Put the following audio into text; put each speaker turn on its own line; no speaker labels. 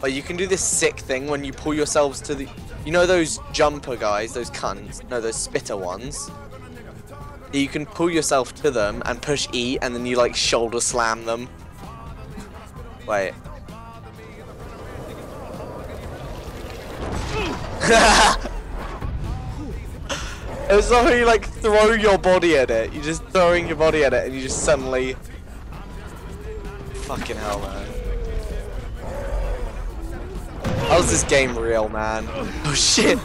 But you can do this sick thing when you pull yourselves to the. You know those jumper guys, those cunts? No, those spitter ones. You can pull yourself to them and push E, and then you like shoulder slam them. Wait. it was like you like throw your body at it. You're just throwing your body at it, and you just suddenly. Fucking hell, man. How's this game real, man? Oh shit!